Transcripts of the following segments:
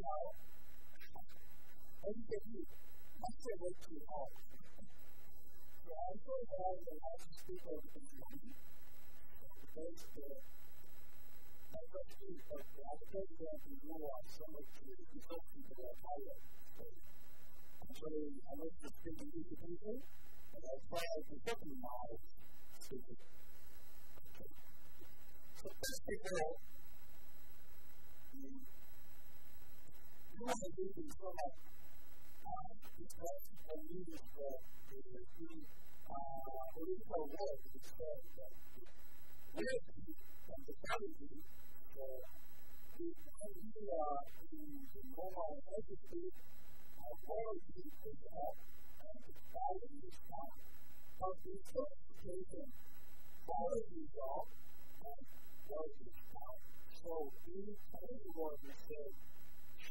now. And he work I go around and I just think of the money. Because my I think that we know our summer to be so people that I am. So I went the same thing to do and I tried to put them in my house. So first of ad hoc in forma ad hoc et in re ad hoc et ad hoc et ad hoc et ad hoc et ad hoc et ad hoc et ad hoc et ad hoc et we are in the normal et ad hoc et ad hoc et ad hoc et ad hoc et ad hoc et ad hoc et ad hoc et ad hoc et ad hoc et ad hoc et ad hoc et ad hoc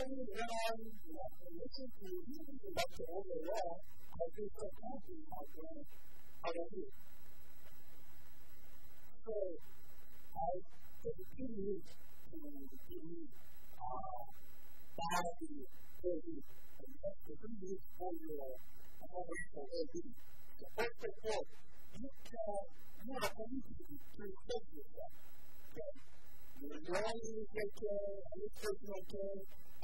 thing I to over I so I was out So, I and that's the reason for your overall well-being. So, first of all, you can, you are easy to accept yourself. Okay? You're not to take care, you take care,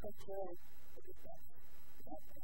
control of the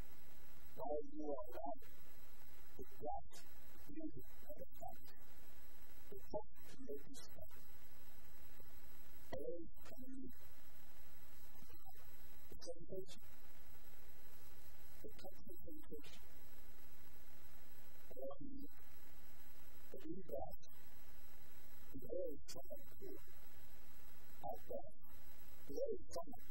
I will write out the draft, the music that The text, the notes that I've the words that I've the translation, the text the language, the the various stuff I've written, the various stuff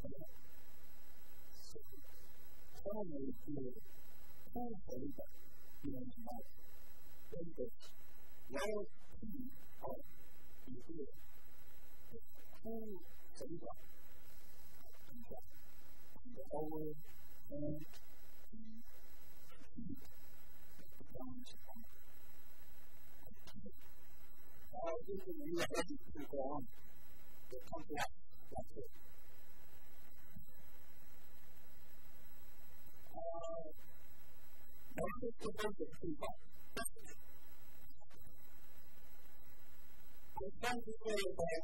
that. So, finally, you know, that, you know, have focus, loyalty, hope, and fear. All things that, and and the whole, and the becomes one. How is it that you are ready to go on? The complex, that's it. et consequentibus. et semper liberare.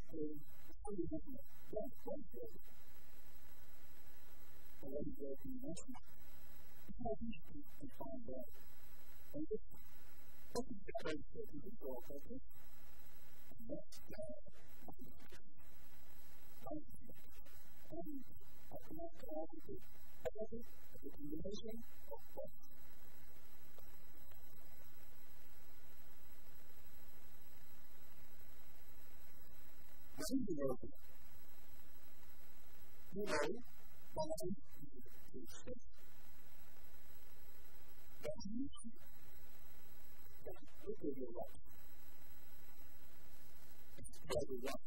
et non. et Европы. Милой, помоги Христе. Помоги, как это делать. Это делать.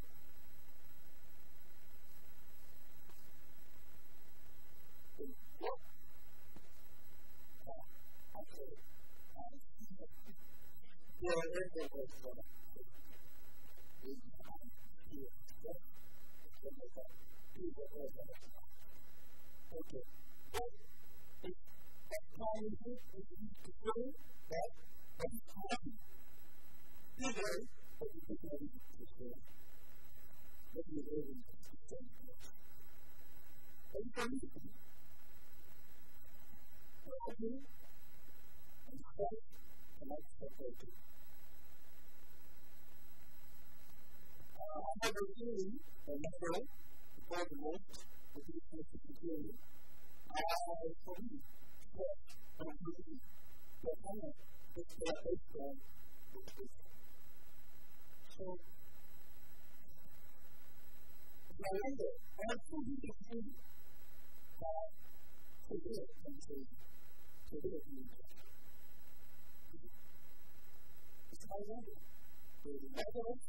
Thank you. questo e se lo fa più di cosa lo fa ok e per fare tutto il diritto da da di fuori e poi per tutto il diritto che è per il loro diritto che è per il loro diritto Okay. And the opportunity, and the the I So, I wonder, I have that to do it, to, to do it, to do it. wonder,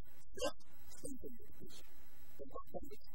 が選挙によって、